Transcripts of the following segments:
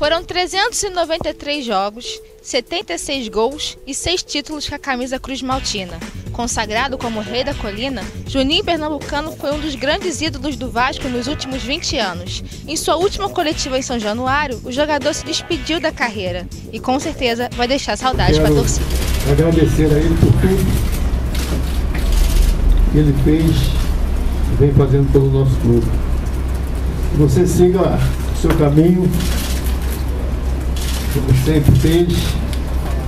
Foram 393 jogos, 76 gols e 6 títulos com a camisa Cruz Maltina. Consagrado como rei da colina, Juninho Pernambucano foi um dos grandes ídolos do Vasco nos últimos 20 anos. Em sua última coletiva em São Januário, o jogador se despediu da carreira e com certeza vai deixar saudades para a torcida. Agradecer a ele por tudo que ele fez e vem fazendo pelo nosso clube. Você siga o seu caminho, como sempre fez,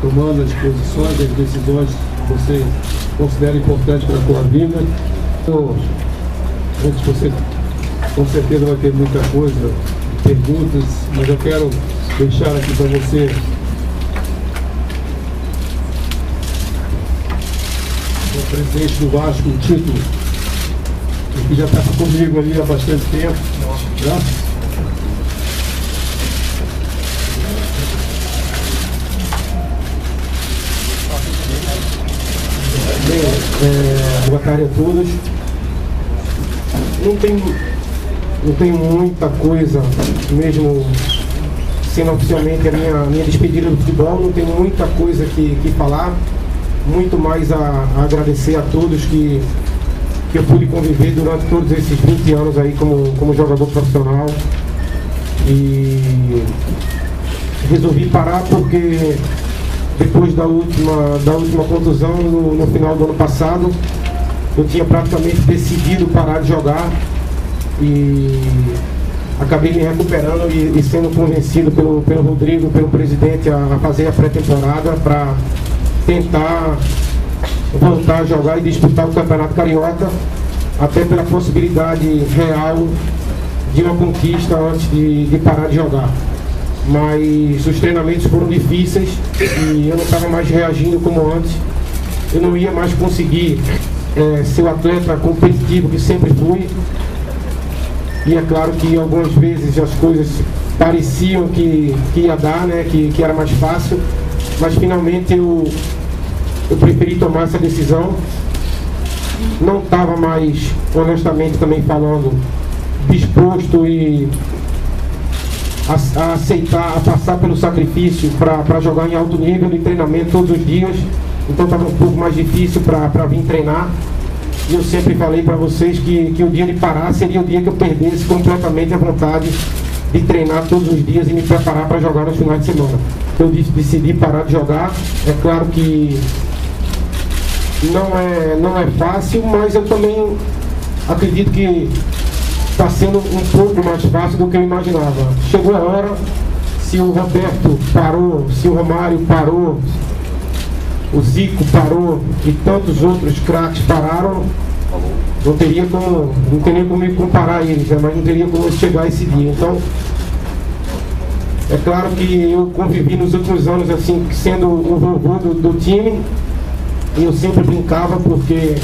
tomando as posições, as decisões que você considera importantes para a sua vida. Então, antes você com certeza vai ter muita coisa, perguntas, mas eu quero deixar aqui para você o presidente do Vasco, o título, que já está comigo ali há bastante tempo. Né? É, boa tarde a todos. Não tem, não tem muita coisa, mesmo sendo oficialmente a minha, minha despedida do futebol, não tem muita coisa que, que falar. Muito mais a, a agradecer a todos que, que eu pude conviver durante todos esses 20 anos aí como, como jogador profissional. E resolvi parar porque depois da última, da última contusão no, no final do ano passado, eu tinha praticamente decidido parar de jogar e acabei me recuperando e, e, sendo convencido pelo, pelo Rodrigo, pelo presidente, a, a fazer a pré-temporada para tentar voltar a jogar e disputar o Campeonato Carioca, até pela possibilidade real de uma conquista antes de, de parar de jogar. Mas os treinamentos foram difíceis e eu não estava mais reagindo como antes. Eu não ia mais conseguir é, ser o atleta competitivo que sempre fui. E é claro que algumas vezes as coisas pareciam que, que ia dar, né, que, que era mais fácil, mas finalmente eu, eu preferi tomar essa decisão. Não estava mais, honestamente também falando, disposto e a, a aceitar, a passar pelo sacrifício para jogar em alto nível de treinamento todos os dias. Então estava um pouco mais difícil para vir treinar. E eu sempre falei para vocês que, que o dia de parar seria o dia que eu perdesse completamente a vontade de treinar todos os dias e me preparar para jogar nos finais de semana. Eu decidi parar de jogar. É claro que não é, não é fácil, mas eu também acredito que está sendo um pouco mais fácil do que eu imaginava. Chegou a hora, se o Roberto parou, se o Romário parou, o Zico parou e tantos outros craques pararam, não teria como, não teria como me comparar a eles, né? mas não teria como chegar a esse dia. Então, é claro que eu convivi nos últimos anos assim, sendo o vovô do, do time, e eu sempre brincava porque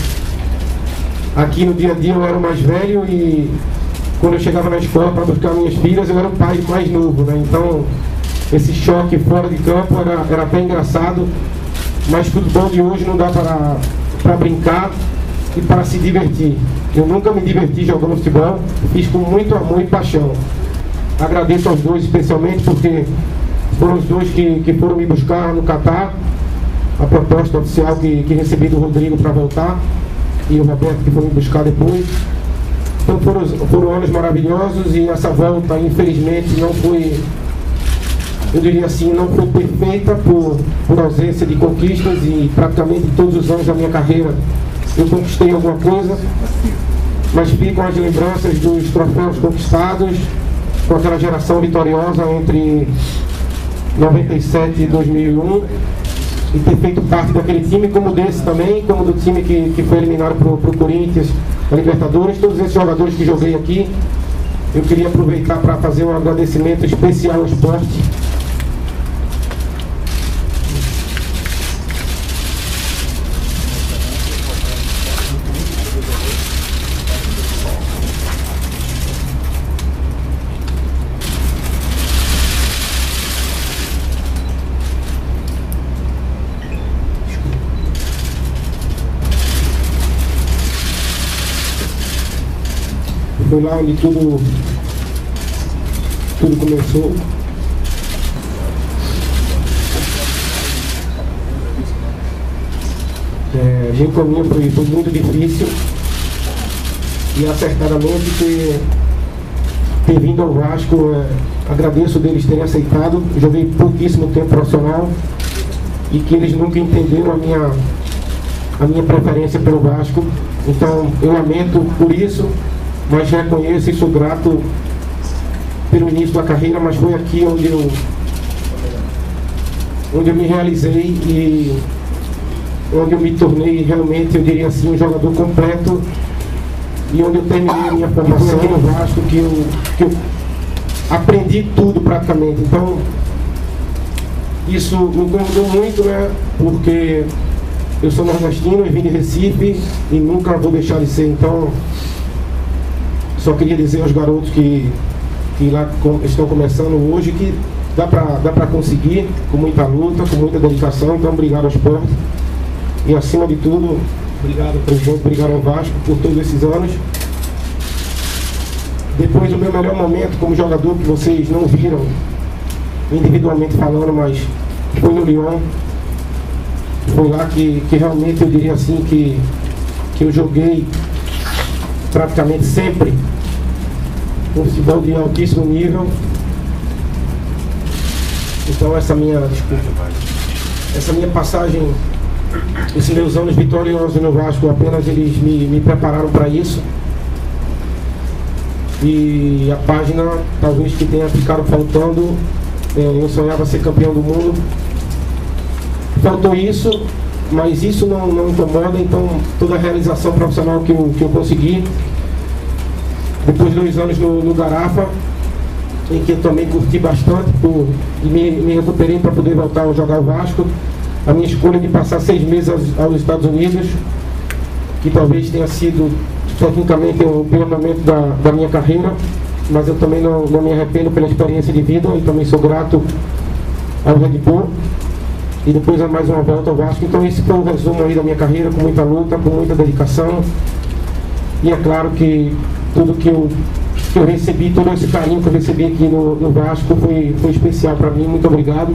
aqui no dia a dia eu era o mais velho e quando eu chegava na escola para buscar minhas filhas, eu era o pai mais novo, né? Então, esse choque fora de campo era, era até engraçado, mas futebol de hoje não dá para, para brincar e para se divertir. Eu nunca me diverti jogando futebol, fiz com muito amor e paixão. Agradeço aos dois especialmente porque foram os dois que, que foram me buscar no Catar, a proposta oficial que, que recebi do Rodrigo para voltar, e o Roberto que foi me buscar depois. Então foram, foram anos maravilhosos e essa volta, infelizmente, não foi, eu diria assim, não foi perfeita por, por ausência de conquistas e praticamente todos os anos da minha carreira eu conquistei alguma coisa, mas ficam as lembranças dos troféus conquistados com aquela geração vitoriosa entre 97 e 2001 e ter feito parte daquele time, como desse também, como do time que, que foi eliminado para o Corinthians, a Libertadores, todos esses jogadores que joguei aqui, eu queria aproveitar para fazer um agradecimento especial ao esporte Foi lá onde tudo, tudo começou. É, meu caminho foi, foi muito difícil e acertadamente ter, ter vindo ao Vasco. É, agradeço deles terem aceitado. Joguei pouquíssimo tempo profissional e que eles nunca entenderam a minha, a minha preferência pelo Vasco. Então eu lamento por isso mas reconheço e sou grato pelo início da carreira, mas foi aqui onde eu, onde eu me realizei e onde eu me tornei realmente, eu diria assim, um jogador completo e onde eu terminei a minha formação no Vasco, que eu, que eu aprendi tudo praticamente. Então, isso me incomodou muito, né? Porque eu sou nordestino e vim de Recife e nunca vou deixar de ser. Então, só queria dizer aos garotos que, que lá estão começando hoje que dá para dá conseguir com muita luta, com muita dedicação. Então, obrigado ao esporte. E acima de tudo, obrigado presidente, obrigado ao Vasco por todos esses anos. Depois do meu melhor momento como jogador que vocês não viram individualmente falando, mas foi no Lyon. Foi lá que, que realmente eu diria assim que, que eu joguei praticamente sempre um futebol de altíssimo nível. Então essa minha, essa minha passagem, esses meus anos vitoriosos no Vasco, apenas eles me, me prepararam para isso. E a página, talvez que tenha ficado faltando, é, eu sonhava ser campeão do mundo. Faltou isso, mas isso não, não incomoda, então toda a realização profissional que eu, que eu consegui, depois de dois anos no, no em que eu também curti bastante por, e me, me recuperei para poder voltar a jogar o Vasco. A minha escolha de passar seis meses aos, aos Estados Unidos, que talvez tenha sido tecnicamente o pior momento da, da minha carreira, mas eu também não, não me arrependo pela experiência de vida e também sou grato ao Red Bull. E depois é mais uma volta ao Vasco. Então esse foi o resumo aí da minha carreira, com muita luta, com muita dedicação. E é claro que tudo que eu, que eu recebi, todo esse carinho que eu recebi aqui no, no Vasco foi, foi especial para mim. Muito obrigado.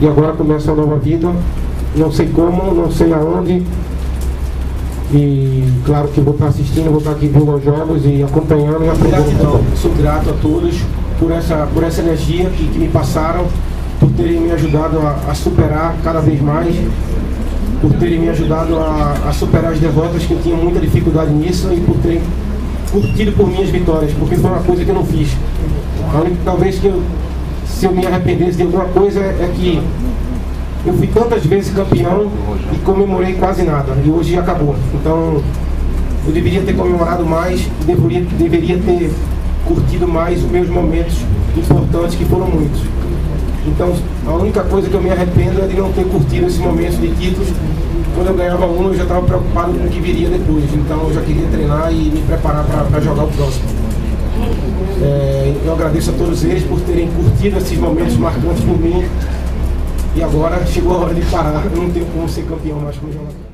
E agora começa uma nova vida. Não sei como, não sei aonde, e claro que vou estar assistindo, vou estar aqui vindo aos jogos e acompanhando e aprendendo. Sou grato a todos por essa, por essa energia que, que me passaram, por terem me ajudado a, a, superar cada vez mais, por terem me ajudado a, a superar as derrotas que eu tinha muita dificuldade nisso e por terem curtido por minhas vitórias, porque foi uma coisa que eu não fiz. A única, talvez que eu, se eu me arrependesse de alguma coisa é que eu fui tantas vezes campeão e comemorei quase nada. E hoje acabou. Então, eu deveria ter comemorado mais, deveria, deveria ter curtido mais os meus momentos importantes, que foram muitos. Então, a única coisa que eu me arrependo é de não ter curtido esses momentos de títulos. Quando eu ganhava um, eu já estava preocupado com o que viria depois. Então, eu já queria treinar e me preparar para jogar o próximo. É, eu agradeço a todos eles por terem curtido esses momentos marcantes por mim e agora chegou a hora de parar. Eu não tenho como ser campeão mais como jogador.